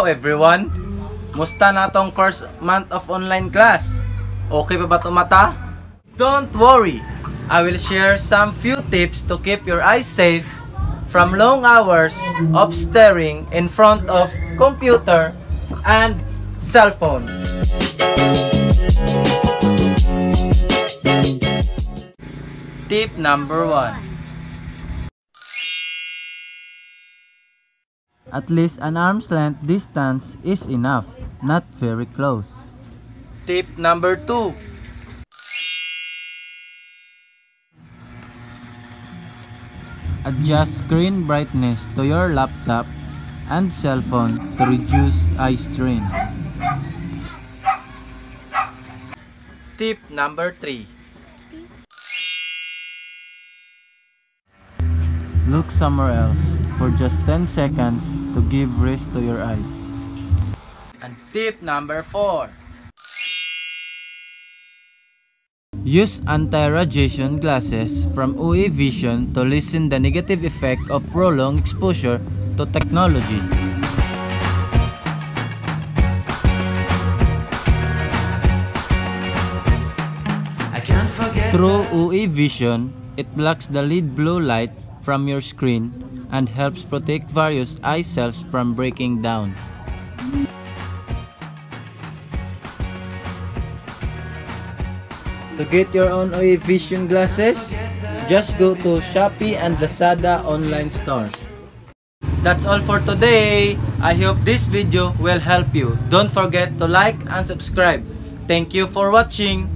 everyone! Musta na tong first month of online class? Okay pa ba to mata? Don't worry! I will share some few tips to keep your eyes safe from long hours of staring in front of computer and cell phone. Tip number 1 At least an arm's length distance is enough, not very close. Tip number 2 Adjust screen brightness to your laptop and cell phone to reduce eye strain. Tip number 3 Look somewhere else for just 10 seconds to give rest to your eyes. And tip number 4 Use anti-radiation glasses from UE Vision to lessen the negative effect of prolonged exposure to technology. I can't forget Through UE Vision, it blocks the lead blue light from your screen and helps protect various eye cells from breaking down. To get your own OE Vision glasses, just go to Shopee and Lazada online stores. That's all for today. I hope this video will help you. Don't forget to like and subscribe. Thank you for watching.